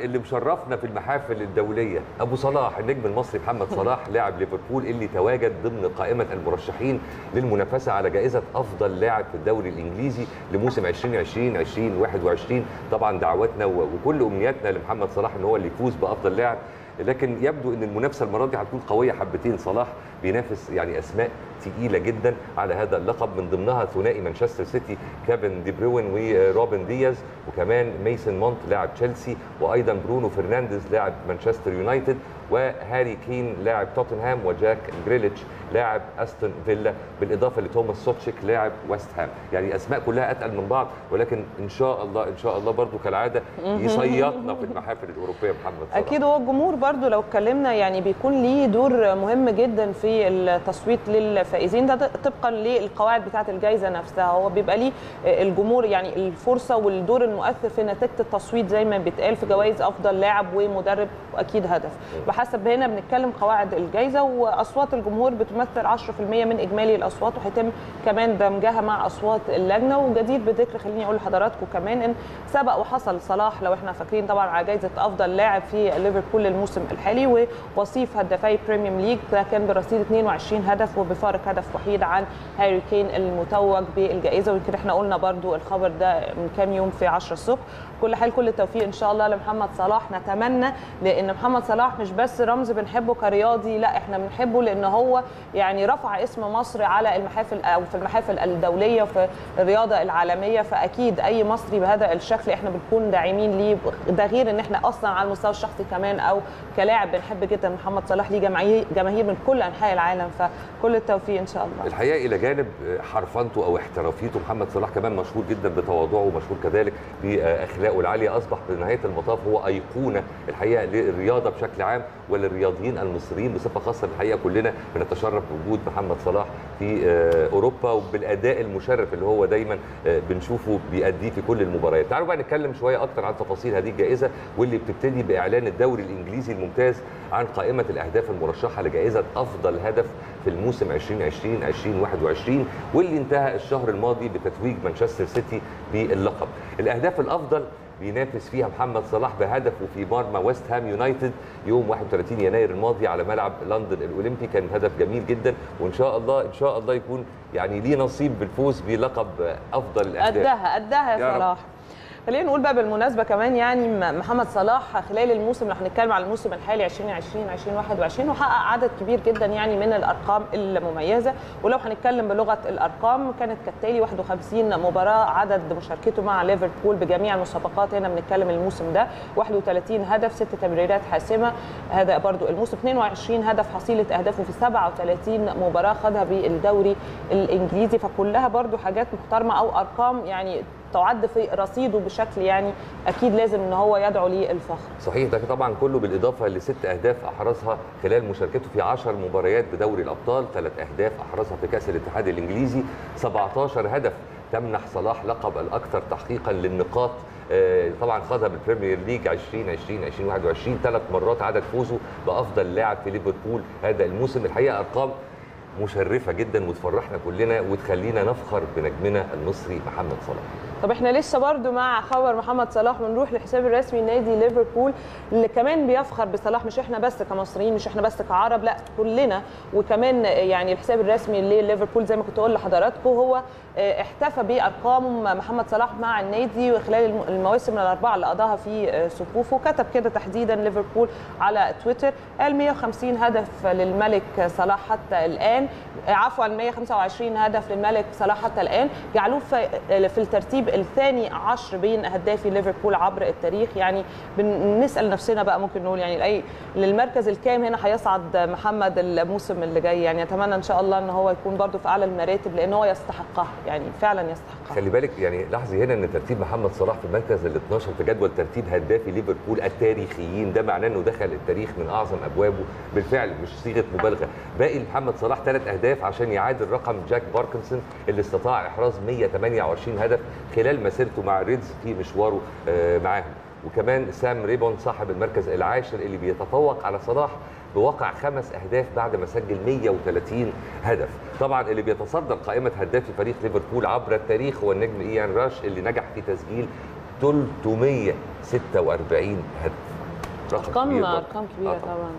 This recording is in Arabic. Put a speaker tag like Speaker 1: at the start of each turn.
Speaker 1: اللي مشرفنا في المحافل الدولية أبو صلاح النجم المصري محمد صلاح لاعب ليفربول اللي تواجد ضمن قائمة المرشحين للمنافسة على جائزة أفضل لاعب في الدوري الإنجليزي لموسم 2020 2021 طبعا دعواتنا وكل أمنياتنا لمحمد صلاح إن هو اللي يفوز بأفضل لاعب. لكن يبدو إن المنافسة المرة دي هتكون قوية حبتين. صلاح بينافس يعني أسماء تقيلة جدا على هذا اللقب من ضمنها ثنائي مانشستر سيتي كيفن دي بروين وروبن دياز وكمان ميسن مونت لاعب تشيلسي وأيضا برونو فرنانديز لاعب مانشستر يونايتد وهاري كين لاعب توتنهام وجاك جريليتش لاعب أستون فيلا بالإضافة لتوماس سوتشيك لاعب ويست هام. يعني أسماء كلها أتقل من بعض ولكن إن شاء الله إن شاء الله برضو كالعادة يصيطنا في المحافل الأوروبية محمد صلاح.
Speaker 2: أكيد هو الجمهور برضو لو اتكلمنا يعني بيكون ليه دور مهم جدا في التصويت للفائزين ده طبقا للقواعد بتاعه الجائزة نفسها هو بيبقى ليه الجمهور يعني الفرصة والدور المؤثر في نتيجة التصويت زي ما بيتقال في جوائز أفضل لاعب ومدرب وأكيد هدف. بحسب هنا بنتكلم قواعد الجائزة وأصوات الجمهور بتمثل 10% من إجمالي الأصوات وهيتم كمان دمجها مع أصوات اللجنة. وجدير بذكر خليني أقول لحضراتكم كمان إن سبق وحصل صلاح لو إحنا فاكرين طبعا على جائزة أفضل لاعب في ليفربول الموسم الحالي ووصيف هدافي بريمير ليج ده كان برصيد 22 هدف وبفارق هدف وحيد عن هاري كين المتوج بالجائزة. ويمكن إحنا قلنا برضو الخبر ده من كام يوم في 10 الصبح. كل حال كل التوفيق إن شاء الله لمحمد صلاح. نتمنى لأن محمد صلاح مش بس رمز بنحبه كرياضي لا إحنا بنحبه لأن هو يعني رفع اسم مصر على المحافل أو في المحافل الدولية وفي الرياضة العالمية. فأكيد أي مصري بهذا الشكل إحنا بنكون داعمين ليه. ده غير إن إحنا أصلا على المستوى الشخصي كمان أو كلاعب بنحب جدا محمد صلاح. ليه جماهير من كل أنحاء العالم. فكل التوفيق إن شاء الله.
Speaker 1: الحقيقة إلى جانب حرفنته أو احترافيته محمد صلاح كمان مشهور جدا بتواضعه ومشهور كذلك بأخلاقه العالية. أصبح في نهاية المطاف هو أيقونة الحقيقة للرياضة بشكل عام وللرياضيين المصريين بصفة خاصة. الحقيقة كلنا بنتشرف بوجود محمد صلاح في أوروبا وبالأداء المشرف اللي هو دايما بنشوفه بيأديه في كل المباريات. تعالوا بقى نتكلم شوية أكتر عن تفاصيل هذه الجائزة واللي بتبتدي بإعلان الدوري الإنجليزي الممتاز عن قائمة الأهداف المرشحة لجائزة أفضل هدف في الموسم 2020 2021 واللي انتهى الشهر الماضي بتتويج مانشستر سيتي باللقب. الأهداف الأفضل بينافس فيها محمد صلاح بهدفه في مرمى ويست هام يونايتد يوم 31 يناير الماضي على ملعب لندن الأولمبي. كان هدف جميل جدا وإن شاء الله إن شاء الله يكون يعني ليه نصيب بالفوز بلقب أفضل الأهداف.
Speaker 2: قدها قدها يا,
Speaker 1: يا
Speaker 2: صلاح. خلينا نقول بقى بالمناسبة كمان يعني محمد صلاح خلال الموسم لو هنتكلم على الموسم الحالي 2020 2021 وحقق عدد كبير جدا يعني من الأرقام المميزة. ولو هنتكلم بلغة الأرقام كانت كالتالي 51 مباراة عدد مشاركته مع ليفربول بجميع المسابقات. هنا بنتكلم الموسم ده 31 هدف ست تمريرات حاسمة. هذا برضو الموسم 22 هدف حصيلة اهدافه في 37 مباراة خدها بالدوري الإنجليزي. فكلها برضو حاجات محترمة أو أرقام يعني تعد في رصيده بشكل يعني أكيد لازم إن هو يدعو للفخر.
Speaker 1: صحيح ده طبعا كله بالإضافة لست أهداف أحرزها خلال مشاركته في 10 مباريات بدوري الأبطال ثلاث أهداف أحرزها في كأس الاتحاد الإنجليزي 17 هدف. تمنح صلاح لقب الأكثر تحقيقا للنقاط طبعا خدها بالبريمير ليج 2020 2021 ثلاث مرات عدد فوزه بأفضل لاعب في ليفربول هذا الموسم. الحقيقة أرقام مشرفة جدا وتفرحنا كلنا وتخلينا نفخر بنجمنا المصري محمد صلاح.
Speaker 2: طب إحنا لسه برضو مع خبر محمد صلاح بنروح للحساب الرسمي لنادي ليفربول اللي كمان بيفخر بصلاح مش إحنا بس كمصريين مش إحنا بس كعرب لأ كلنا. وكمان يعني الحساب الرسمي لليفربول زي ما كنت أقول لحضراتكم هو احتفى بأرقام محمد صلاح مع النادي خلال المواسم الأربعة اللي قضاها في صفوفه. كتب كده تحديدا ليفربول على تويتر قال 150 هدف للملك صلاح حتى الآن. عفوا 125 هدف للملك صلاح حتى الآن. جعلوه في الترتيب الثاني عشر بين هدافي ليفربول عبر التاريخ. يعني بنسأل نفسنا بقى ممكن نقول يعني اي للمركز الكام هنا هيصعد محمد الموسم اللي جاي. يعني أتمنى إن شاء الله إن هو يكون برده في أعلى المراتب لأن هو يستحقها. يعني فعلا يستحقها.
Speaker 1: خلي بالك يعني لاحظي هنا إن ترتيب محمد صلاح في المركز ال 12 في جدول ترتيب هدافي ليفربول التاريخيين ده معناه إنه دخل التاريخ من أعظم أبوابه. بالفعل مش صيغة مبالغة. باقي لمحمد صلاح ثلاث أهداف عشان يعادل رقم جاك باركنسون اللي استطاع إحراز 128 هدف خلال مسيرته مع Reds في مشواره معاهم وكمان سام رايبولد صاحب المركز العاشر اللي بيتفوق على صلاح بواقع خمس أهداف بعد ما سجل 130 هدف طبعا اللي بيتصدر قائمة هدافي فريق ليفربول عبر التاريخ هو النجم إيان راش اللي نجح في تسجيل 346 هدف رقم أرقام.
Speaker 2: أرقام كبيرة
Speaker 1: آه طبعاً.
Speaker 2: طبعا